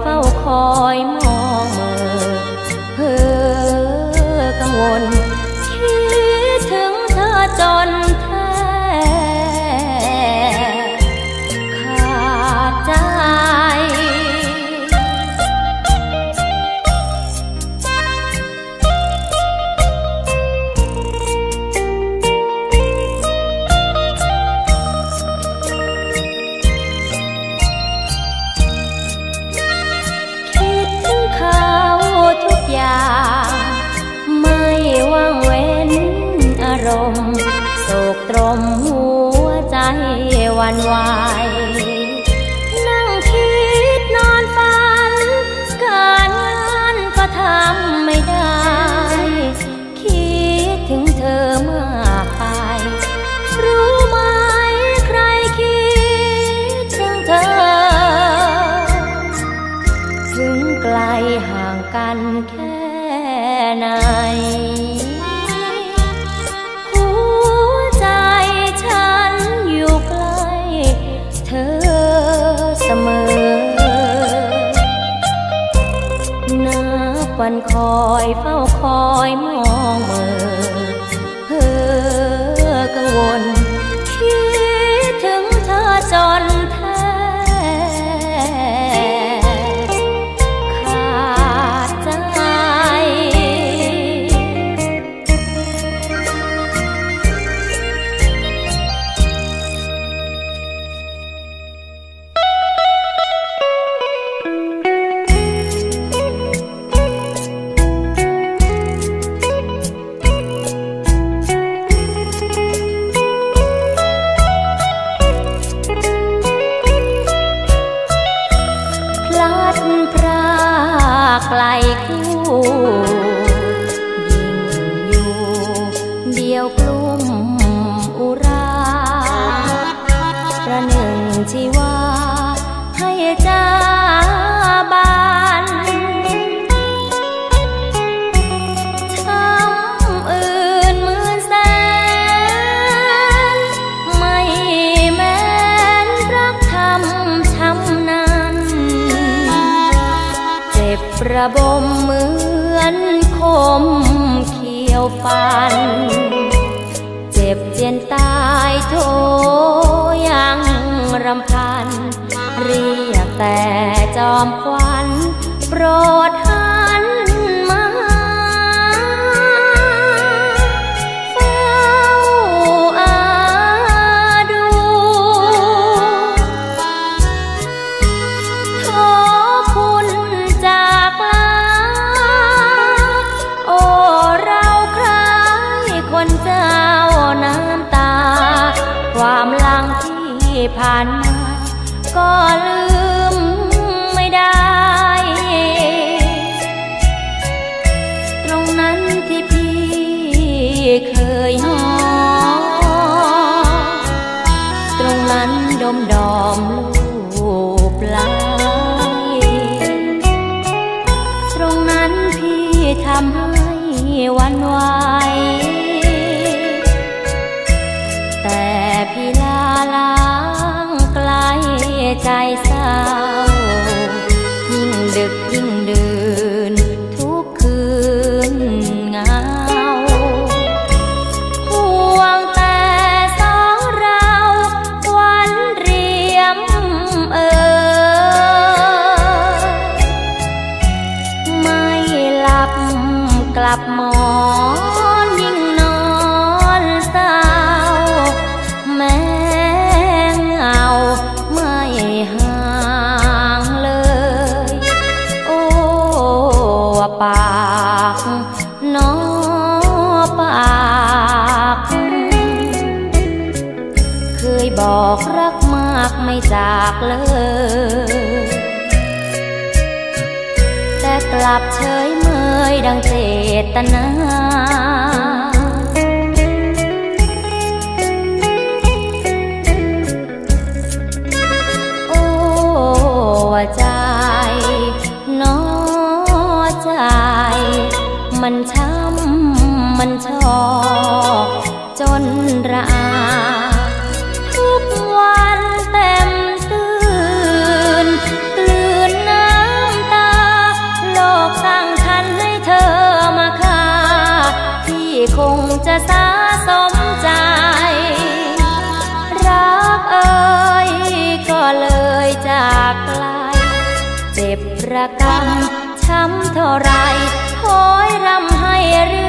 เฝ้าคอย mỏi mòn mờ hơ cơ buồn ใจ ลับเฉยเมยดังเจตนาโอ้ใจน้อใจ มันช้ำมันชอกจนระอา กรรมช้ำเท่าไรคอยรำให้เรื่อ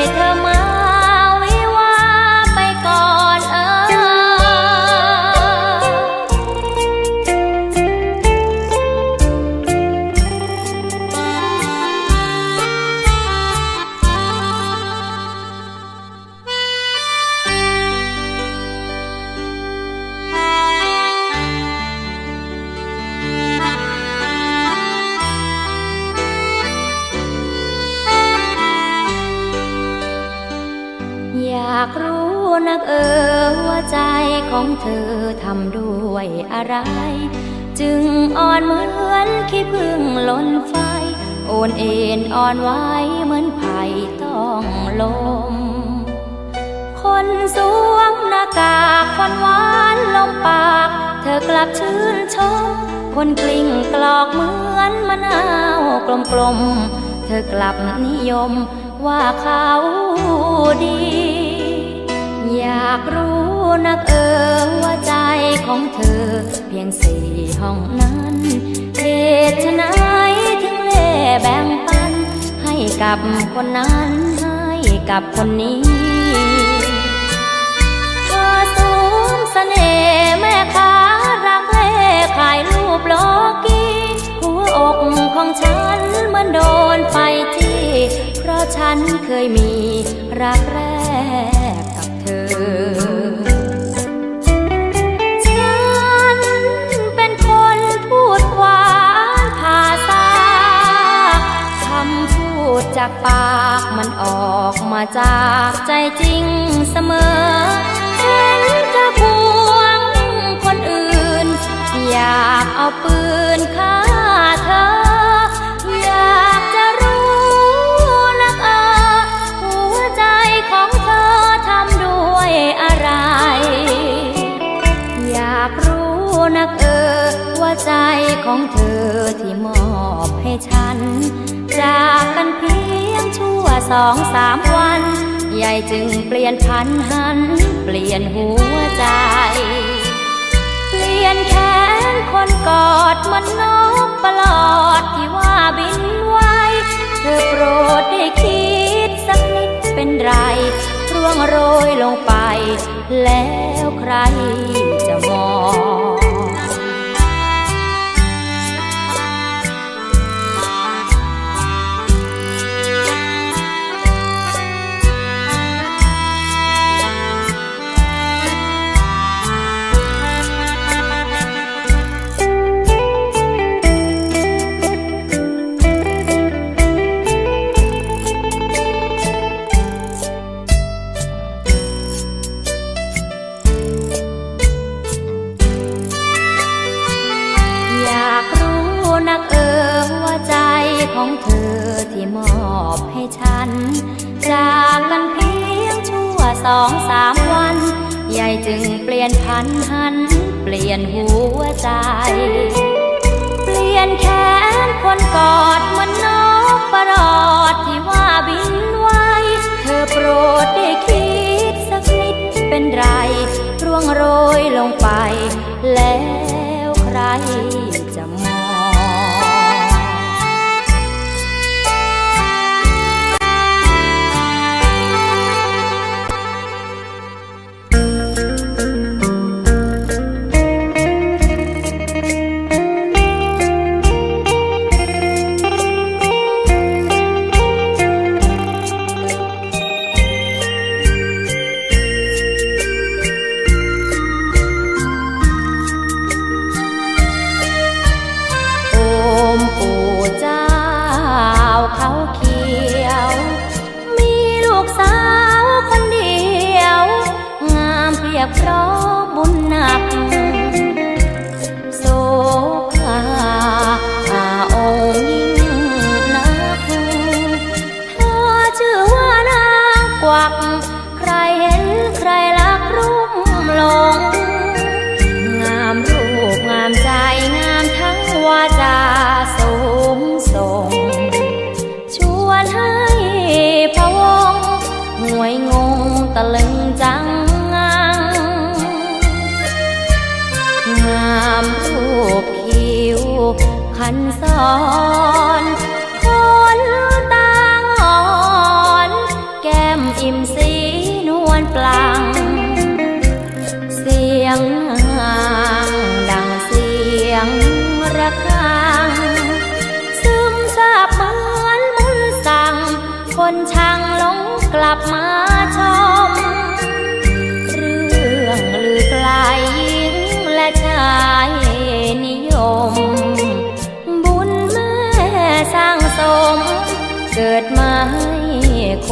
ด้ว นักเออว่าใจของเธอทำด้วยอะไร จึงอ่อนเหมือนขี้พึ่งหล่นไฟ โอนเอ็นอ่อนไหวเหมือนไผ่ต้องลม คนสวมหน้ากากคนหวานลมปาก เธอกลับชื่นชม คนกลิ้งกลอกเหมือนมะนาวกลมๆ เธอกลับนิยมว่าเขาดี อยากรู้นักเออว่าใจของเธอ เพียงสี่ห้องนั้นเหตุไฉนถึงเล่แบ่งปัน ให้กับคนนั้นให้กับคนนี้เธอสวมเสน่ห์แม่ค้ารักเล่ขายรูปโลกี้หัวอกของฉันเหมือนโดนไฟจี้เพราะฉันเคยมีรักแร ดจากปากมันออกมาจากใจจริงเสมอ เห็นเธอควงคนอื่น อยากเอาปืนฆ่าเธอ อยากจะรู้นักเออหัวใจของเธอทำด้วยอะไร อยากรู้นักเออ ใจของเธอที่มอบให้ฉัน จากกันเพียงชั่วสองสามวัน ใหญ่จึงเปลี่ยนพันหัน เปลี่ยนหัวใจ เปลี่ยนแขนคนกอดมันนกประหลอดที่ว่าบินไวเธอโปรดได้คิดสักนิดเป็นไร ร่วงโรยลงไปแล้วใคร สองสามวัน ใหญ่จึงเปลี่ยนพันหัน เปลี่ยนหัวใจ เปลี่ยนแขนคนกอดมันนกประหลอดที่ว่าบินไวเธอโปรดได้คิดสักนิดเป็นไร ร่วงโรยลงไป แล้วใคร น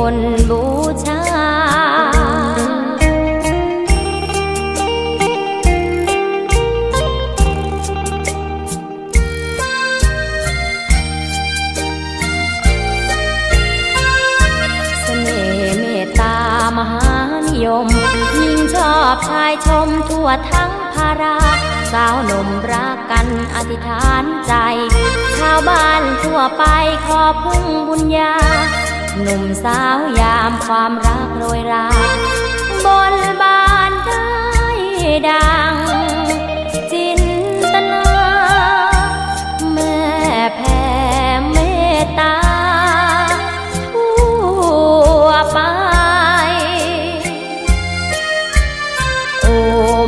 คนบูชา เสน่ห์เมตตามหานิยม ยิ่งชอบชายชมทั่วทั้งภาราสาวหนุ่มรักกันอธิษฐานใจ ชาวบ้านทั่วไปขอพึ่งบุญญา หนุ่มสาวยามความรักโรยราบนบานได้ดัง จินตนา แม่แผ่เมตตาทั่วไปโอ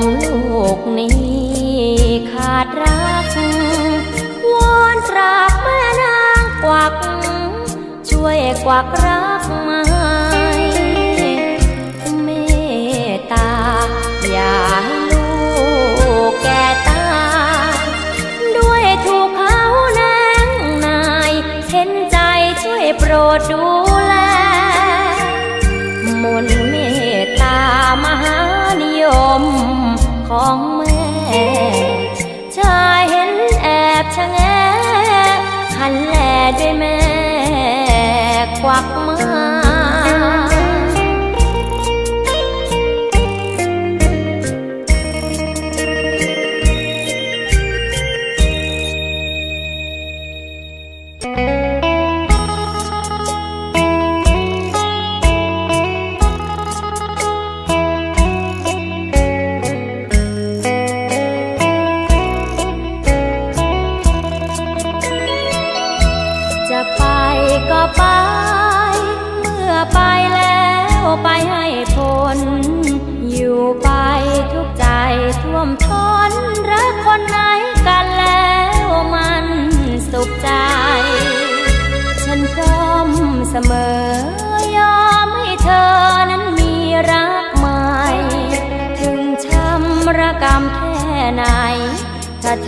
มลูกนี้ขาดรัก วยกวักรักไม้เมตตา อย่าให้ลูกแก่ตา ด้วยถูกเขาแนงนายเห็นใจช่วยโปรดดูแล มนต์เมตตามหานิยมของแม่ชายเห็นแอบชะแงหันแลด้วยแม่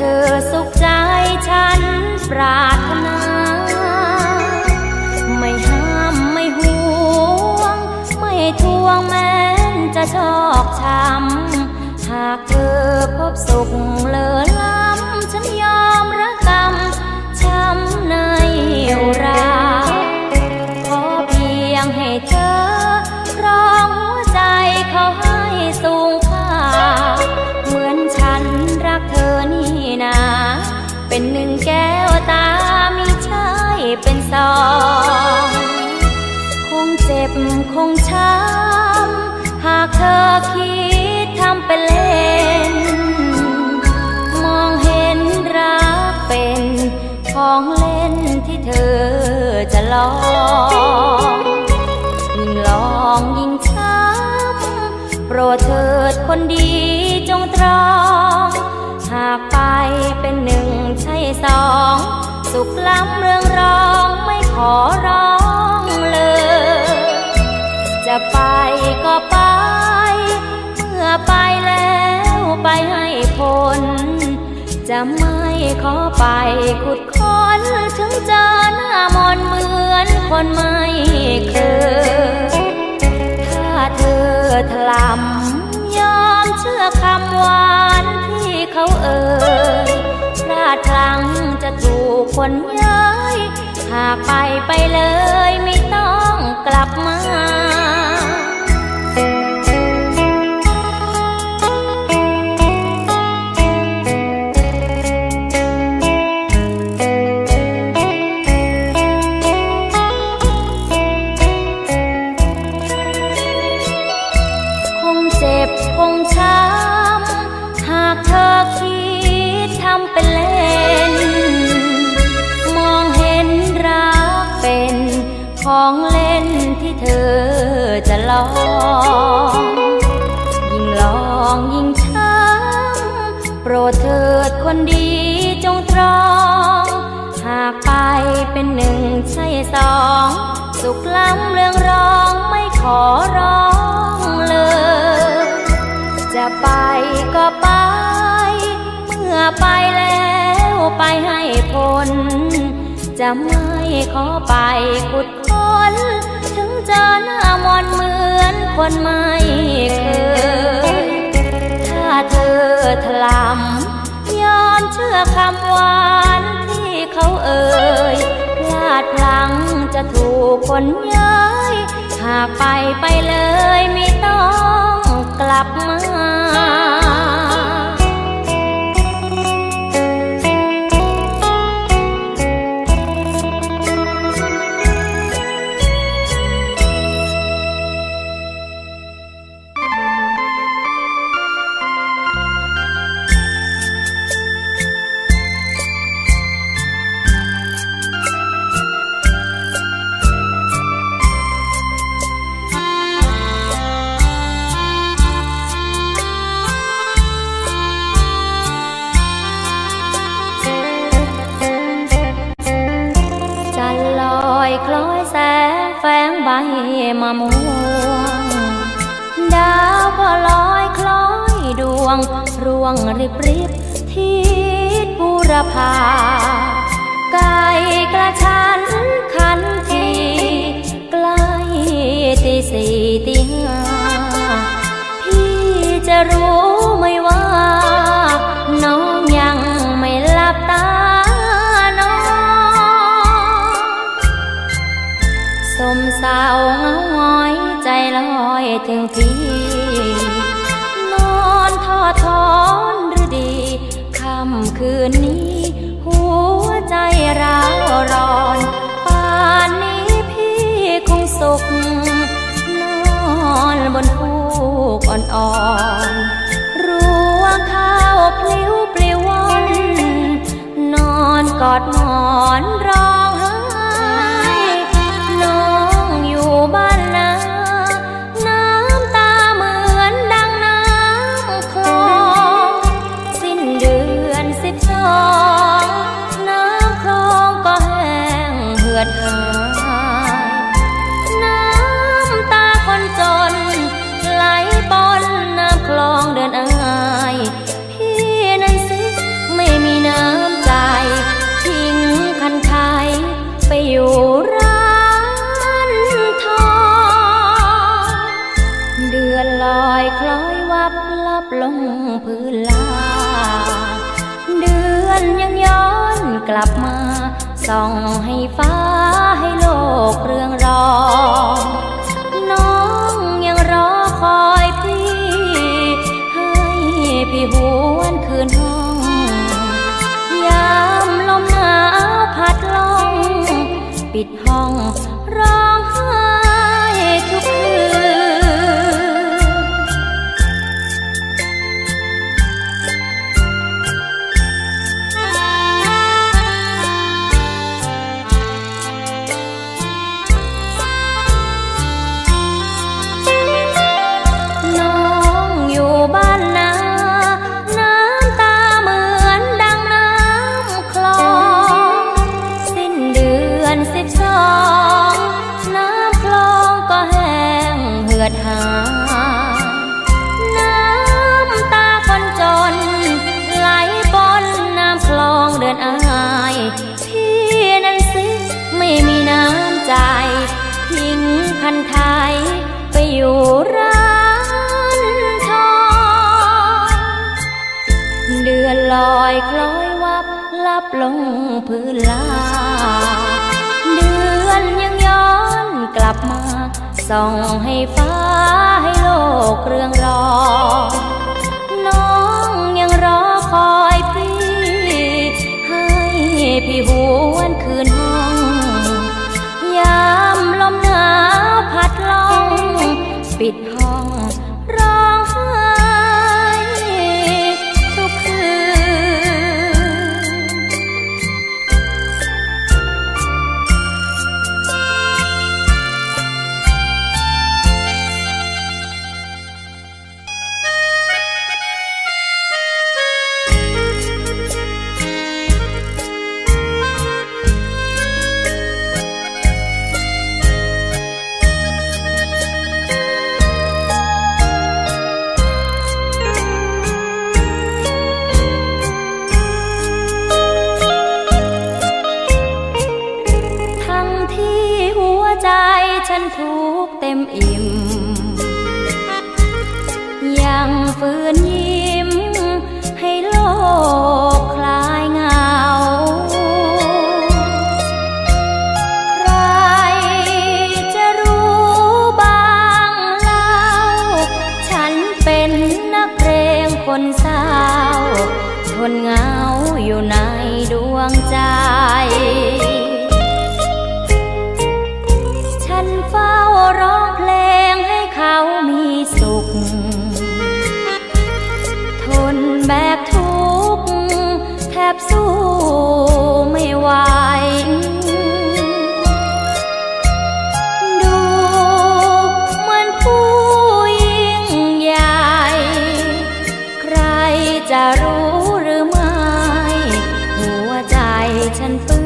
อสุขใจฉันปรารถนา ไม่ห้ามไม่ห่วง ไม่ทวงแม้นจะชอกช้ำหากเธอพบสุขเลิน เป็นหนึ่งแก้วตามีชายเป็นสอง คงเจ็บคงช้ำหากเธอคิดทำเป็นเล่น มองเห็นรักเป็นของเล่นที่เธอจะลอง ยิ่งลองยิ่งช้ำโปรดเถิดคนดีจงตรอง หากไปเป็นหนึ่งใช่สอง สุขล้ำเรืองรองไม่ขอร้องเลย จะไปก็ไป เมื่อไปแล้วไปให้พ้นจะไม่ขอไปขุดค้นถึงเจอหน้ามนเหมือนคนไม่เคย ถ้าเธอถลำยอมเชื่อคำหวาน เขาเอ่ยพลาดพลั้งจะถูกคนย้ายหากไปไปเลยไม่ต้องกลับมา สุขล้ำเรื่องร้องไม่ขอร้องเลย จะไปก็ไป เมื่อไปแล้วไปให้พ้น จะไม่ขอไปขุดค้น ถึงเจอหน้ามอนเหมือนคนไม่เคย ถ้าเธอถลำยอมเชื่อคำหวานที่เขาเอ่ยาดพลั้งจะถูกคนย้ายหากไปไปเลยไม่ต้องกลับมา มามัวดาวก็ลอยคล้อยดวง ร่วงริบริบทิศบุรพาไก่กระชันขันทีใกล้ตีสี่ตีห้าพี่จะรู้ไหมว่า น้องยังไม่หลับตา มสาวเงาหอยใจลอยถึงพี่ นอนทอดทอนหรือดีค่ำคืนนี้ หัวใจร้าวร้อนป่านนี้พี่คงสุข นอนบนฟูกอ่อนๆรู้ว่าข้าวพลิ้วปลิววันนอนกอดหมอนร้อง ส่องให้ฟ้าให้โลกเรืองรอง น้องยังรอคอยพี่ ให้พี่หวนคืนห้องยามลมหนาวพัดลง ปิดห้องร้องไห้ทุกคืน บลงพื้นลา เดือนยังย้อนกลับมา ส่องให้ฟ้าให้โลกเรืองรอ น้องยังรอคอยพี่ ให้พี่หวนคืน ฉันเปิด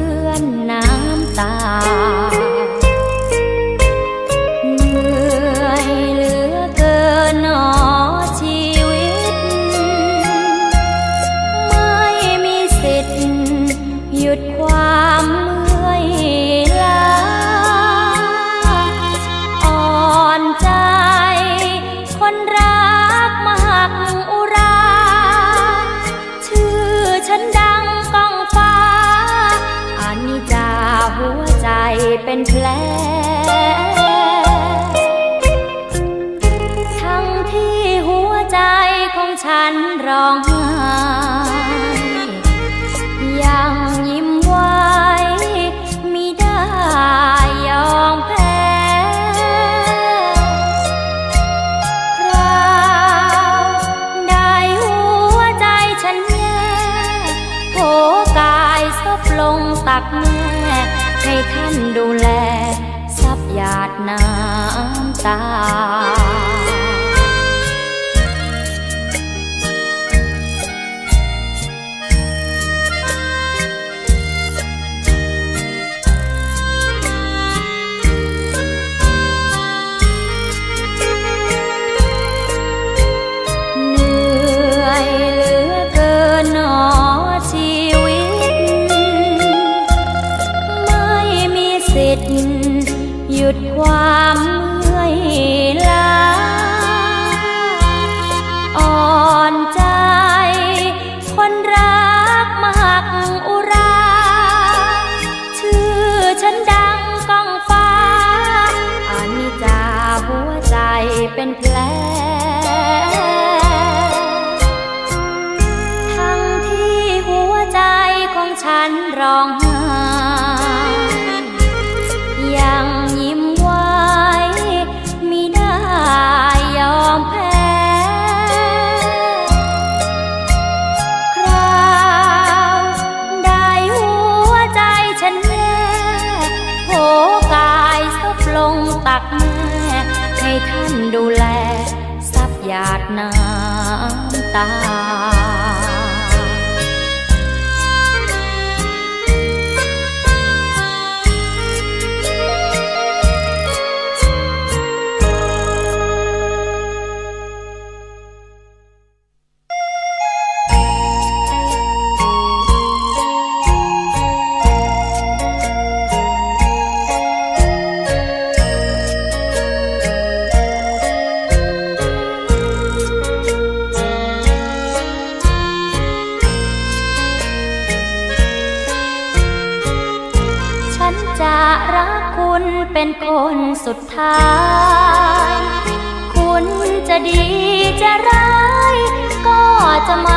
啊 ร้องไห้ยังยิ้มไว้ม่ได้ยอมแพ้ คราวได้หัวใจฉันแน่โผกายซบลงตักแม่ให้ท่านดูแล สับหยาดน้ำตา สุดท้าย คุณจะดีจะร้าย ก็จะมา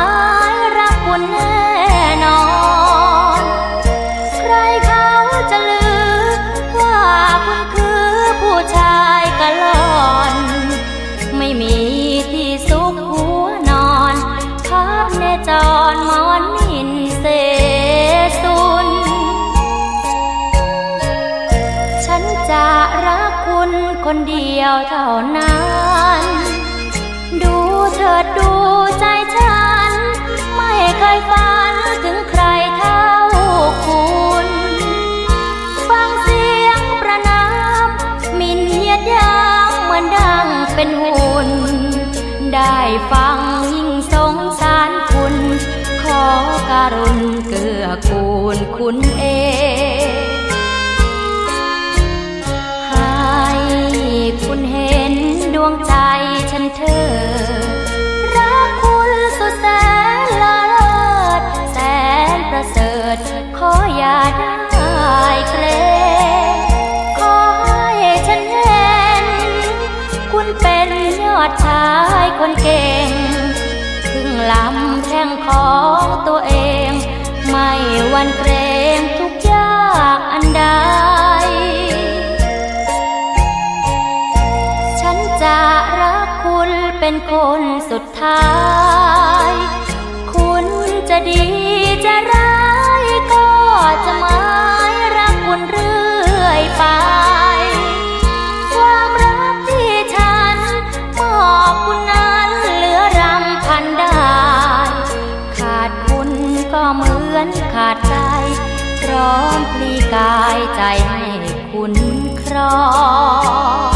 คุณเองให้คุณเห็นดวงใจฉันเธอ รักคุณสุดแสนเลิศแสนประเสริฐ ขออย่าได้เกรงขอให้ฉันเห็น คุณเป็นยอดชายคนเก่งพึ่งลำแข้งของตัวเองไม่วันเกรง คนสุดท้าย คุณจะดีจะร้ายก็จะไม่รักคุณเรื่อยไป ความรักที่ฉันมอบคุณนั้นเหลือรำพันได้ ขาดคุณก็เหมือนขาดใจพร้อมพลีกายใจให้คุณครอง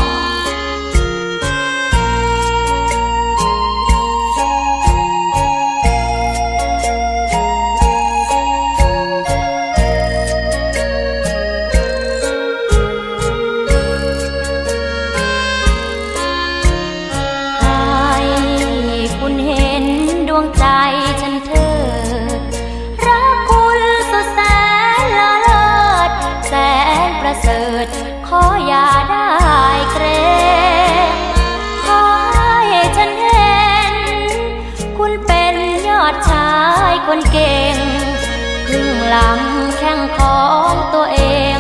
เก่ง พึ่งลำแข้งของตัวเอง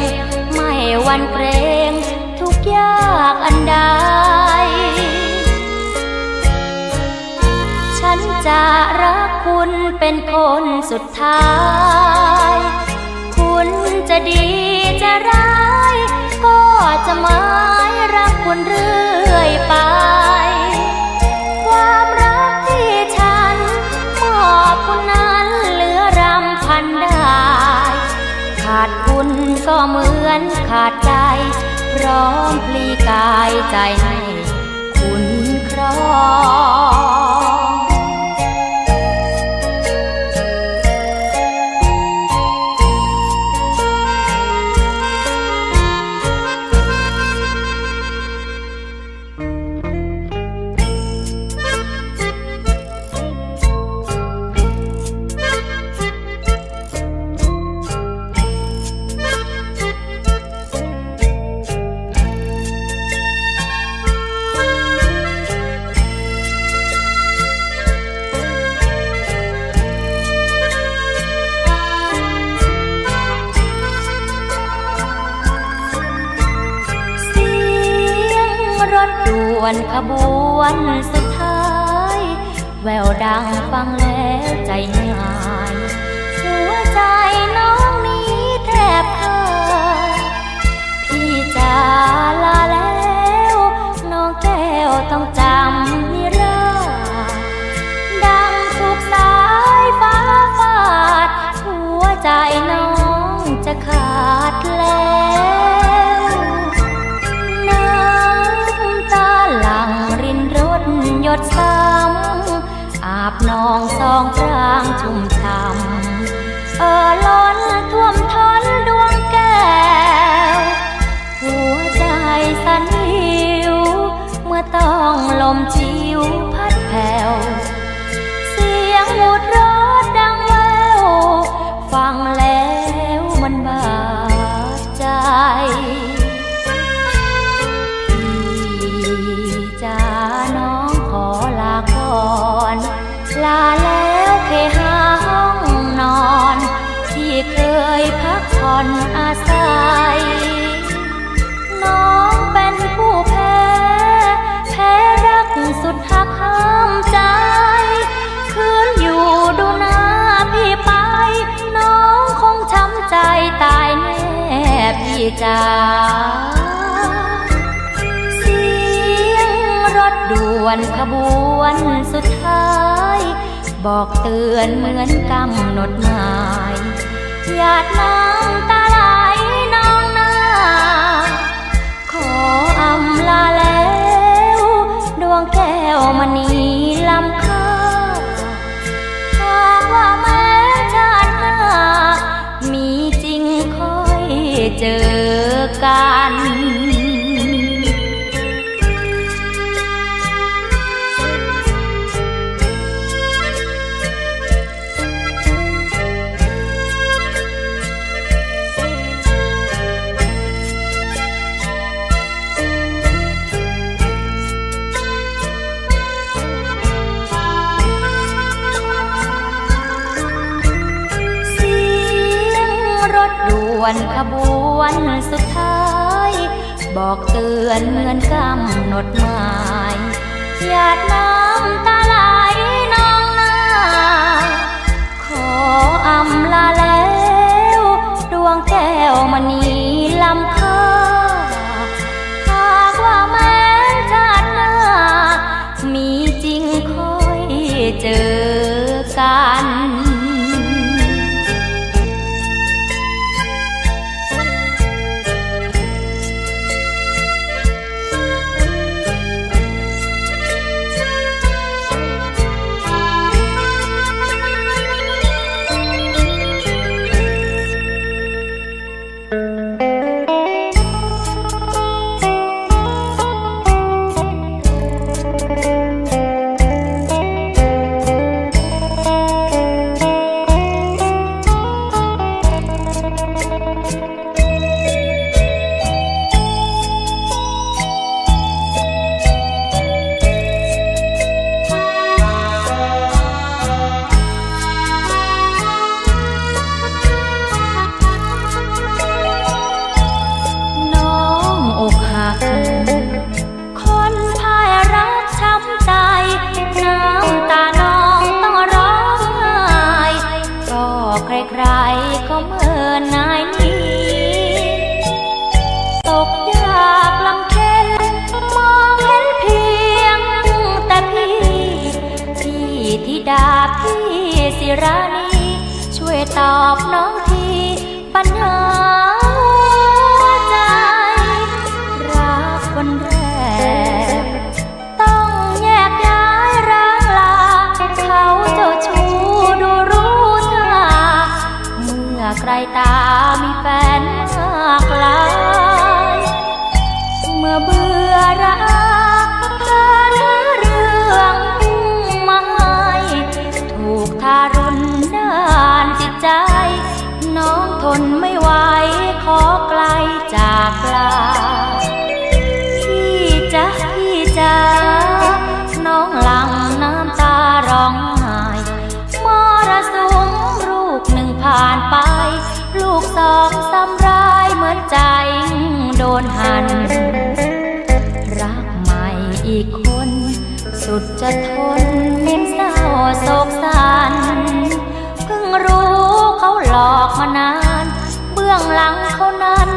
ไม่วันเกรงทุกยากอันใด ฉันจะรักคุณเป็นคนสุดท้าย ใจให้คุณครอง แววดังฟังแล้วใจหายหัวใจน้องนี้แทบขาดพี่จะลาแล้วน้องแก้วต้องจำนิราดังถูกสายฟ้าฟาดหัวใจน้องจะขาดแล้วน้ำตาหลังรินรดหยดซ้ำ อาบนองสองพรางชุ่มช่ำเออล้นท่วมท้นดวงแก้ว หัวใจสั่นหิว เมื่อต้องลมชิวพัดแผ่ว เสียงหมุดรถดังแววฟังแล้ว จ้าเสียงรถด่วนขบวนสุดท้าย บอกเตือนเหมือนกำหนดหมายหยาดน้ำตาไหลนองหน้า ขออำลาแล้ว ดวงแก้วมณีลำค่าหากว่าแม้ชาติหน้า เจ วนขบวนสุดท้าย บอกเตือนเหมือนกำหนดหมายหยาดน้ำตาไหลนองหน้า ขออำลาแล้ว ดวงแก้วมณีลำ ดจะทนยิ่งเศร้าโศกสันเพิ่งรู้เขาหลอกมานาน เบื้องหลังเขานั้น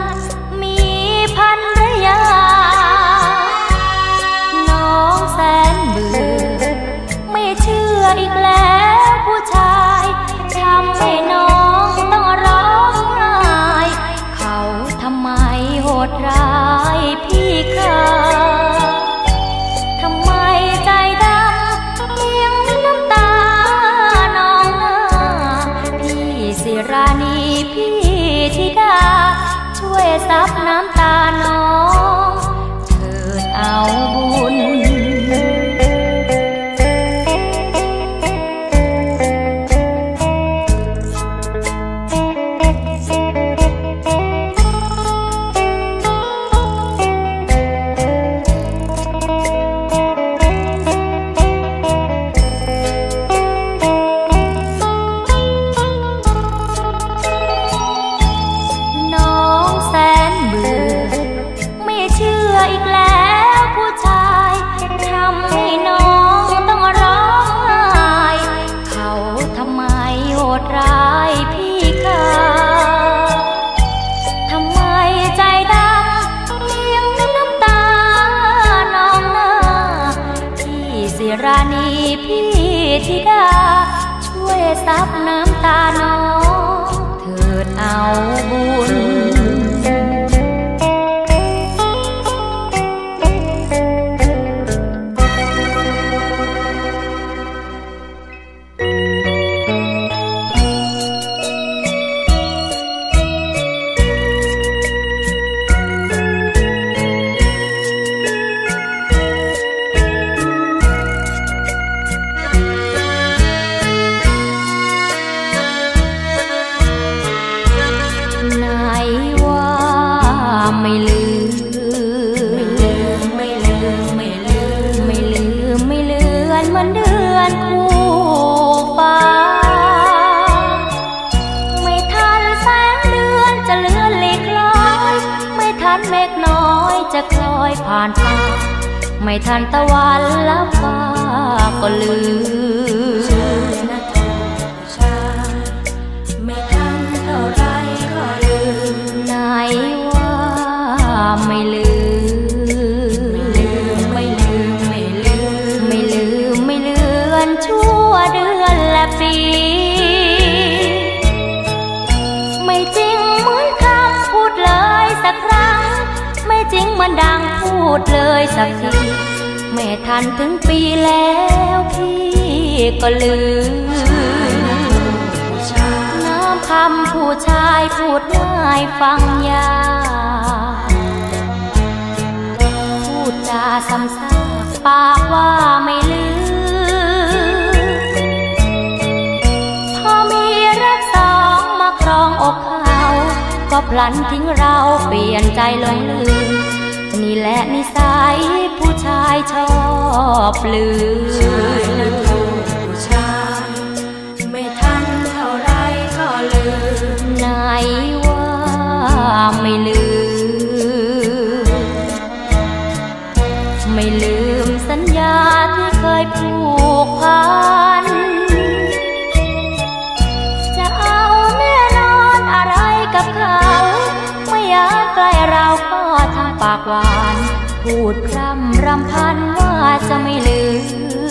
ากหวาน พูดพร่ำรำพันว่าจะไม่ลืม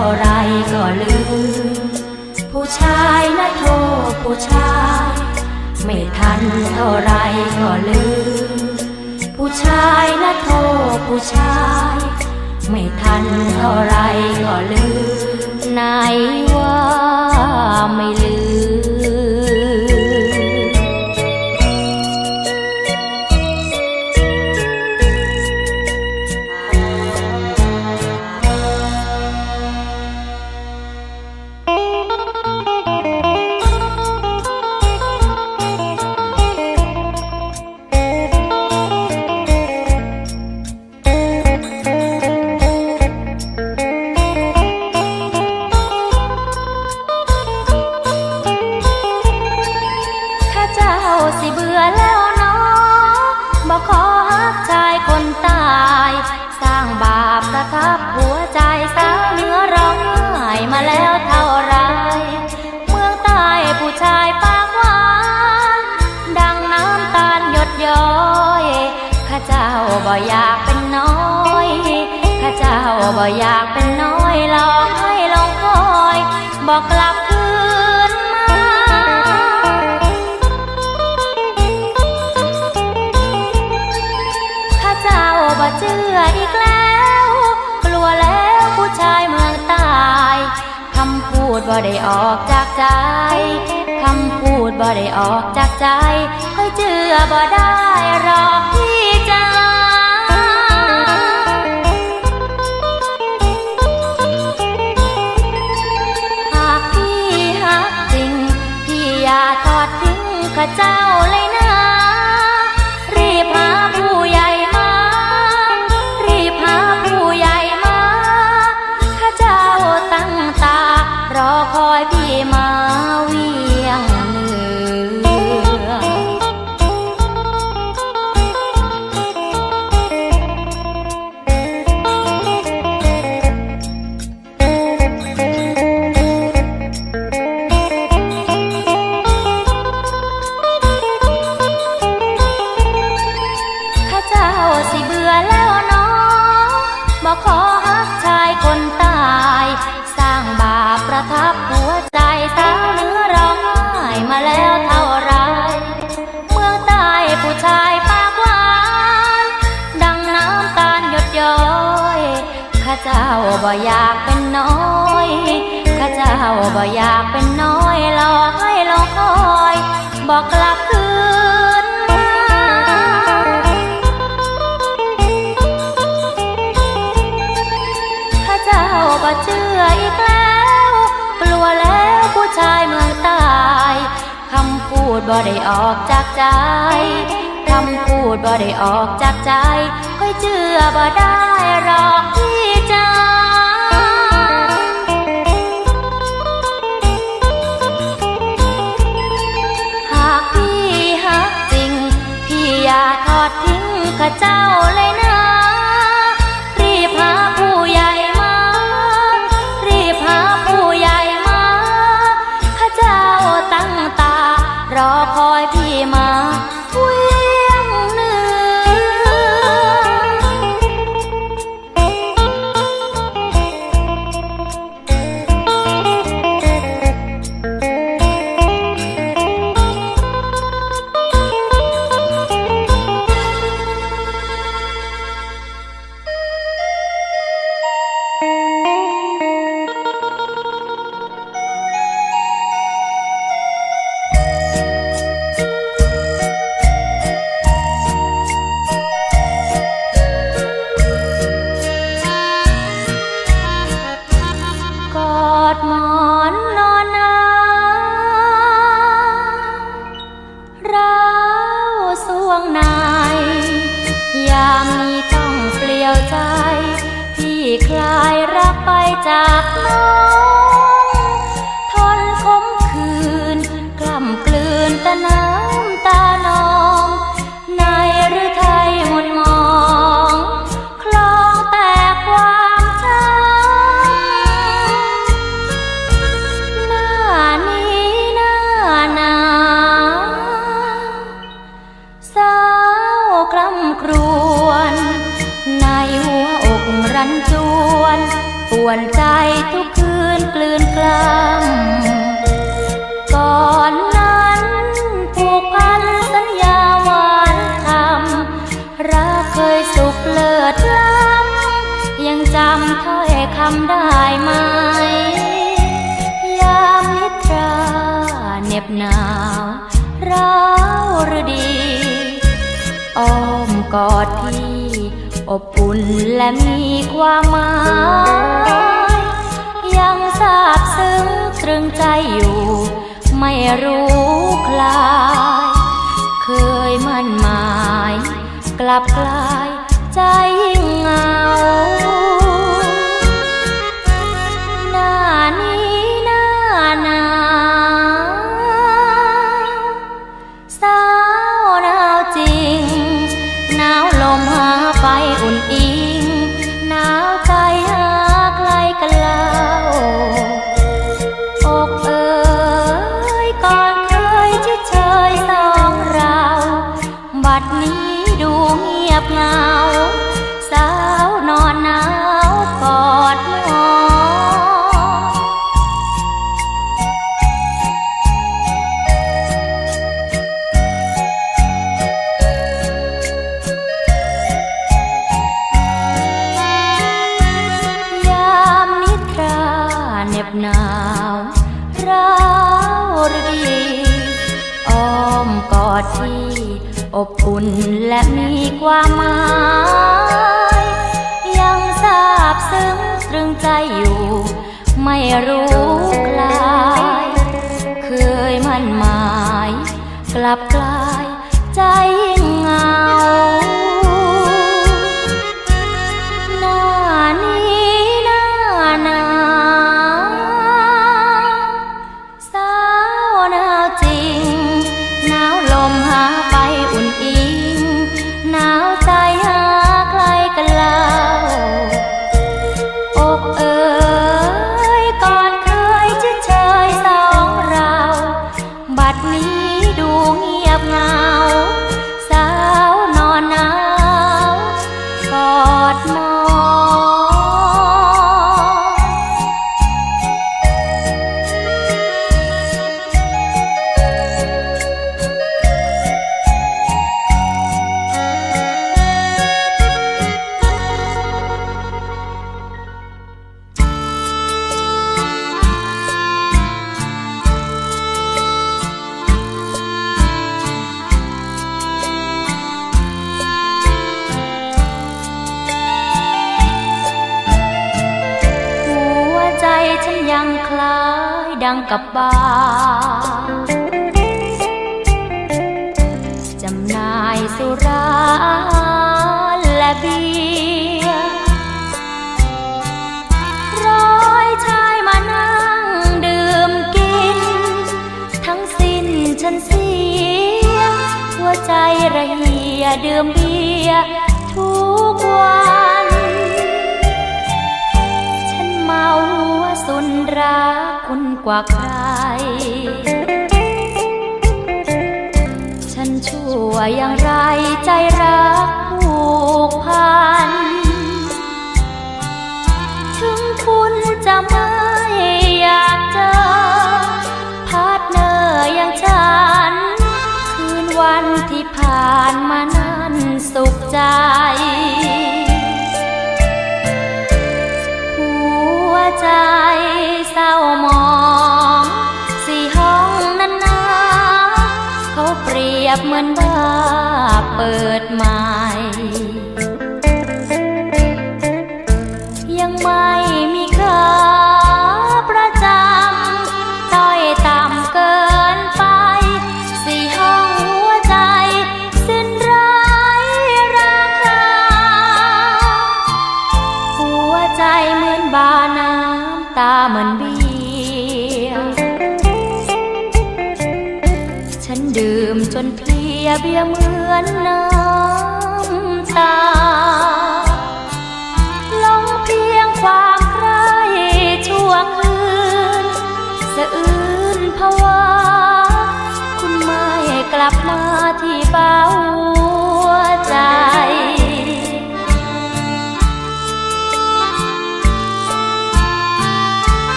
ท่าไรก็ลืม ผู้ชายนะโทษผู้ชาย ไม่ทันเท่าไรก็ลืม ผู้ชายนะโทษผู้ชาย ไม่ทันเท่าไรก็ลืม ไหนว่าไม่ลืม ย้อยข้าเจ้าบ่อยากเป็นน้อยข้าเจ้าบ่อยากเป็นน้อยรอให้ลองคอยบอกกลับคืนมาข้าเจ้าบ่เชื่ออีกแล้ว กลัวแล้วผู้ชายเมืองตายคำพูดบ่ได้ออกจากใจคำพูดบ่ได้ออกจากใจ เจือบ่ได้รอกพี่ บ่อยากเป็นน้อยรอให้รอคอยบอกกลับคืนมาข้าเจ้าบ่เชื่ออีกแล้ว กลัวแล้วผู้ชายเมืองตายคำพูดบ่ได้ออกจากใจคำพูดบ่ได้ออกจากใจค่อยเชื่อบ่ได้หรอกพี่ ทิ้งข้าเจ้า จำถ้อยคำได้ไหม ยามนิทราเหน็บหนาวร้าวหรือดีอ้อมกอดพี่ อบอุ่นและมีความหมาย ยังซาบซึ้งตรึงใจอยู่ ไม่รู้คลาย เคยมั่นหมาย กลับกลายใจยิ่งเหงา อุ่นและมีความหมายยังทราบซึ้งตรึงใจอยู่ ไม่รู้คลาย เคยมั่นหมาย กลับกลาย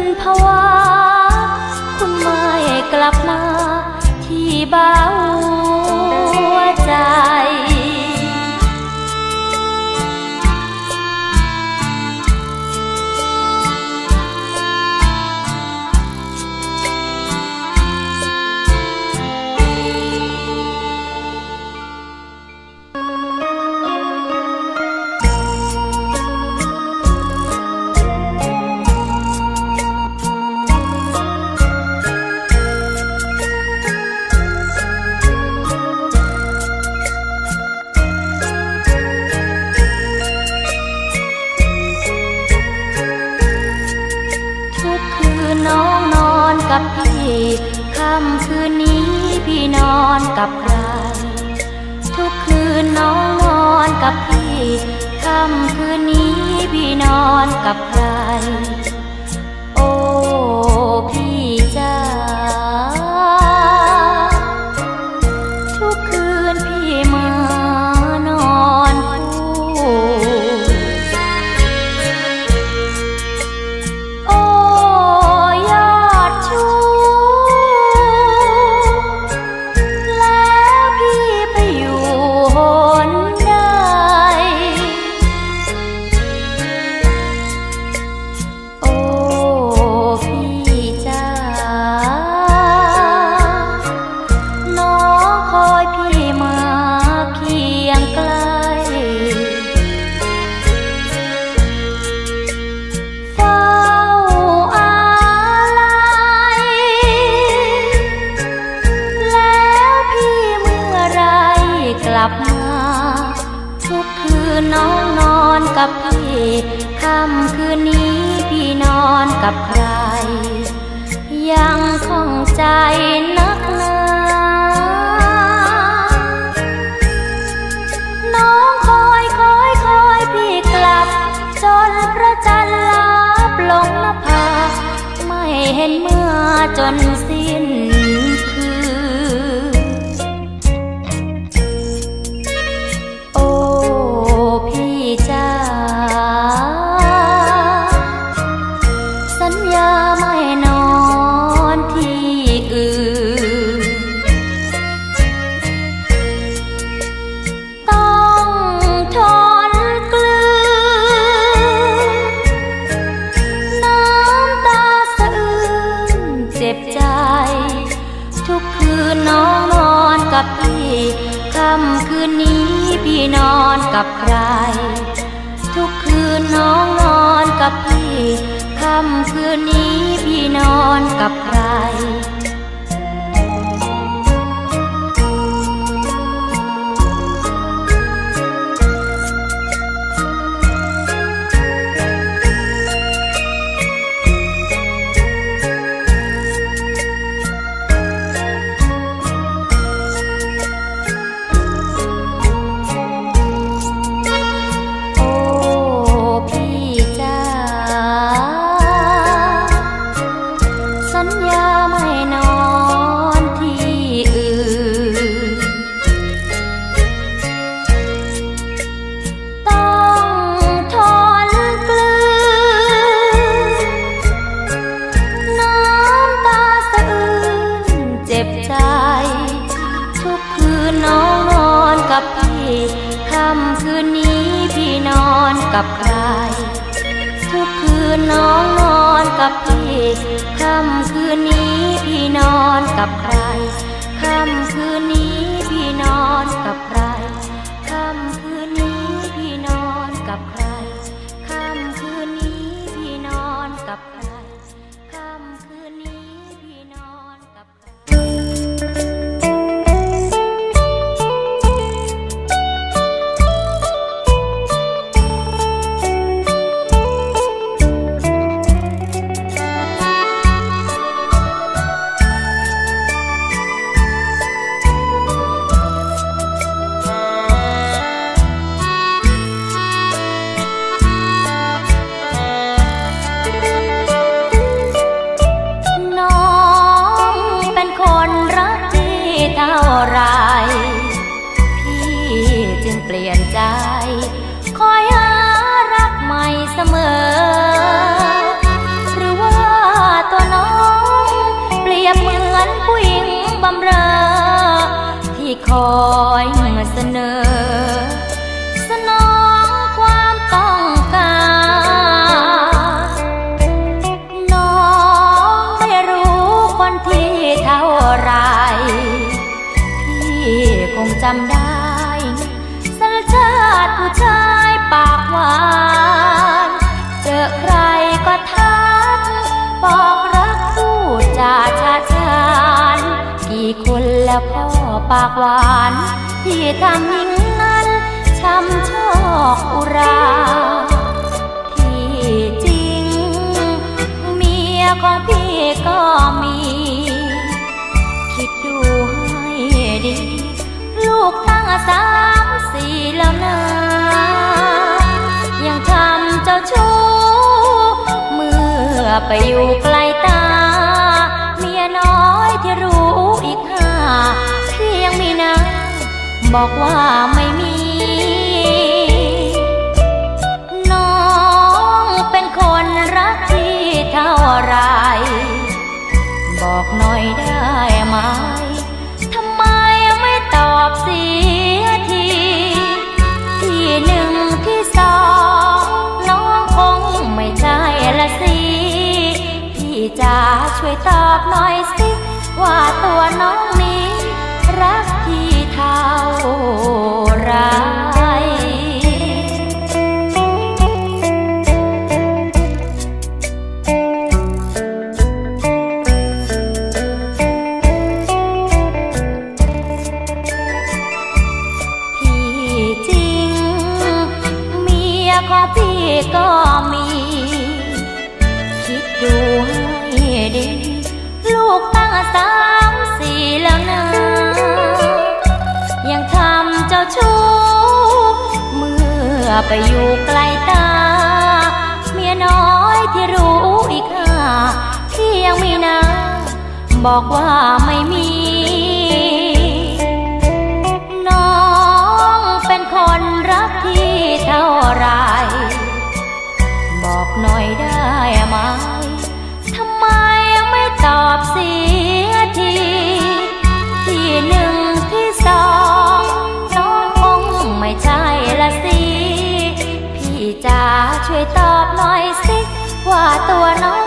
นภาวะคุณไม่กลับมาที่บ้าน ค่ำคืนนี้พี่นอนกับใคร ค่ำคืนนี้พี่นอนกับใครค่ำคืนนี้พี่นอนกับใครค่ำคืนนี้พี่นอนกับใคร ปากหวาน ที่ทำหญิงนั้นช้ำชอกอุรา ที่จริง เมียของพี่ก็มี คิดดูให้ดี ลูกทั้งสามสี่แล้วนะยังทำเจ้าชู้เมื่อไปอยู่ไกลตา เมียน้อยที่รู้อีก บอกว่าไม่มี น้องเป็นคนรักที่เท่าไร บอกหน่อยได้ไหมทำไมไม่ตอบเสียที ที่หนึ่งที่สองน้องคงไม่ใช่ละสิ พี่จะช่วยตอบหน่อยสิ ว่าตัวน้อง อไปอยู่ไกลตา เมียน้อยที่รู้อีกค่าที่ยังมีนาบอกว่าไม่มี น้องเป็นคนรักที่เท่าไร บอกหน่อยได้ไหมทำไมไม่ตอบสี ตอบหน่อยสิ ว่าตัวน้องนี้